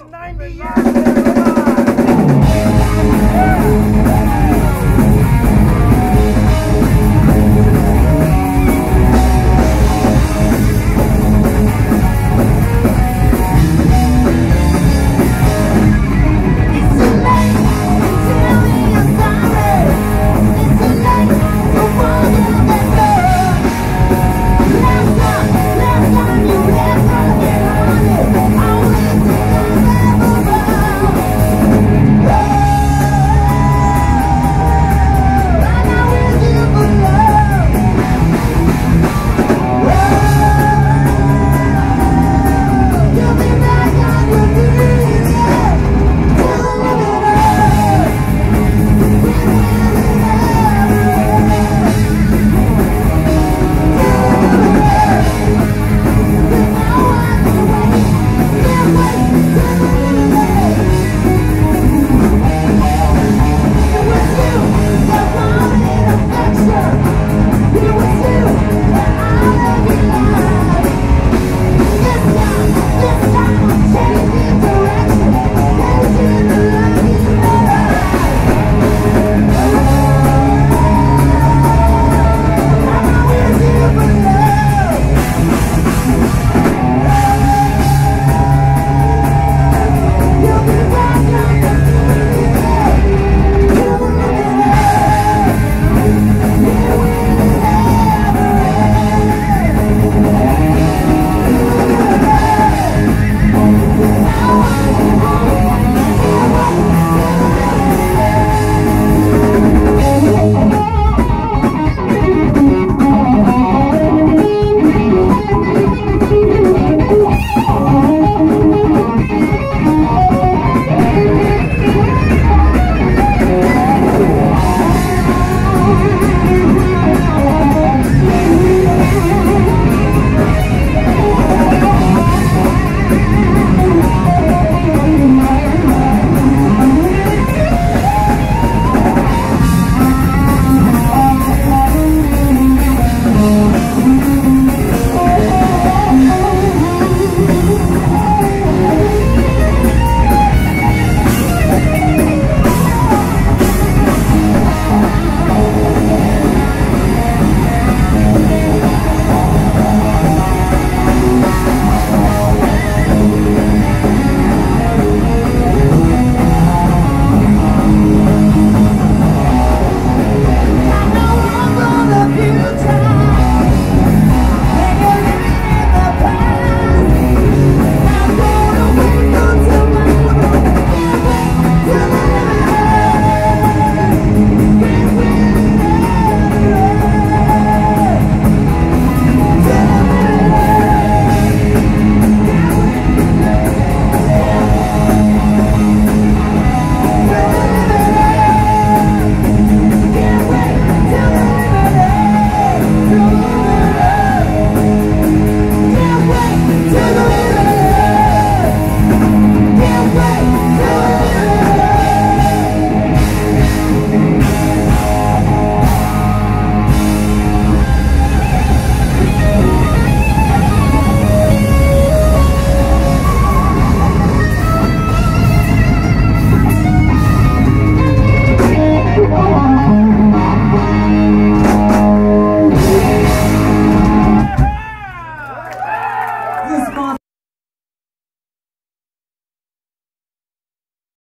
190 years.